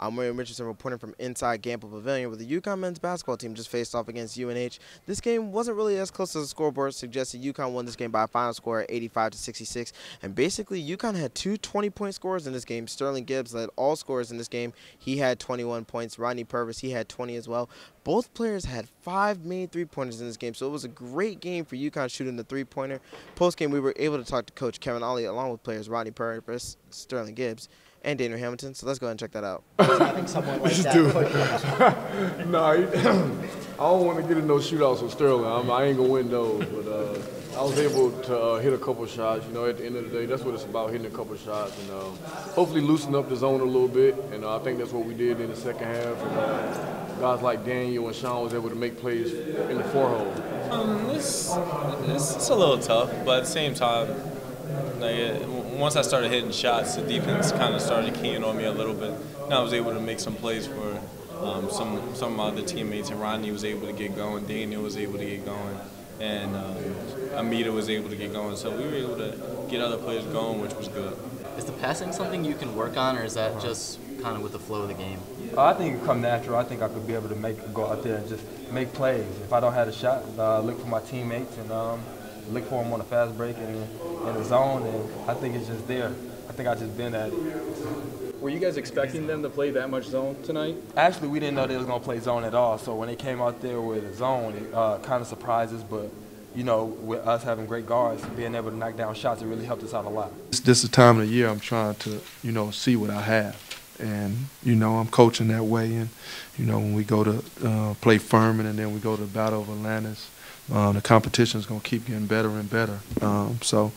I'm William Richardson reporting from inside Gampel Pavilion where the UConn men's basketball team just faced off against UNH. This game wasn't really as close as the scoreboard suggested. UConn won this game by a final score of 85 to 66. And basically, UConn had two 20-point scores in this game. Sterling Gibbs led all scores in this game. He had 21 points. Rodney Purvis, he had 20 as well. Both players had five main three-pointers in this game, so it was a great game for UConn shooting the three-pointer. Post-game, we were able to talk to Coach Kevin Ollie along with players Rodney Purvis, Sterling Gibbs, and Daniel Hamilton. So let's go ahead and check that out. having someone like that. Dude. no, I don't want to get in those shootouts with Sterling. I'm, I ain't gonna win those, but uh, I was able to uh, hit a couple shots. You know, at the end of the day, that's what it's about: hitting a couple shots and uh, hopefully loosen up the zone a little bit. And uh, I think that's what we did in the second half. And uh, guys like Daniel and Shonn was able to make plays in the four hole. Um, it's, it's, it's a little tough, but at the same time, like it, once I started hitting shots, the defense kind of started keying on me a little bit. And I was able to make some plays for um, some some of my other teammates, and Rodney was able to get going, Daniel was able to get going, and um, Amida was able to get going. So we were able to get other players going, which was good. Is the passing something you can work on, or is that just kind of with the flow of the game? Uh, I think it come natural. I think I could be able to make go out there and just make plays. If I don't have a shot, uh, look for my teammates and um, look for them on a fast break and in the zone, and I think it's just there. I think I just been at it. Were you guys expecting them to play that much zone tonight? Actually, we didn't know they was gonna play zone at all. So when they came out there with a zone, it uh, kind of surprised us. But you know, with us having great guards, being able to knock down shots, it really helped us out a lot. This, this is the time of the year I'm trying to, you know, see what I have. And, you know, I'm coaching that way. And, you know, when we go to uh, play Furman and then we go to the Battle of Atlantis, um, the competition is going to keep getting better and better. Um, so,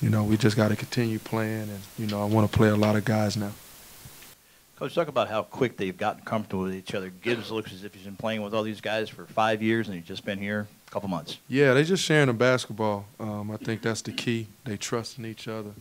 you know, we just got to continue playing. And, you know, I want to play a lot of guys now. Coach, talk about how quick they've gotten comfortable with each other. Gibbs looks as if he's been playing with all these guys for five years, and he's just been here couple months. Yeah, they just sharing the basketball. Um, I think that's the key. They trust in each other.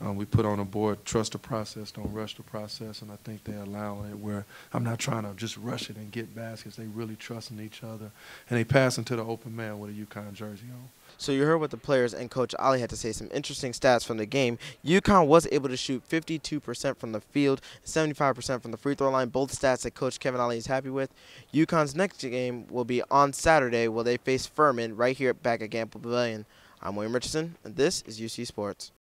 Um, we put on a board, trust the process, don't rush the process, and I think they allow it where I'm not trying to just rush it and get baskets. They really trust in each other, and they pass into the open man with a UConn jersey on. So you heard what the players and Coach Ollie had to say. Some interesting stats from the game. UConn was able to shoot 52% from the field, 75% from the free throw line. Both stats that Coach Kevin Ollie is happy with. UConn's next game will be on Saturday, where they face Furman right here back at Gampel Pavilion. I'm William Richardson, and this is UC Sports.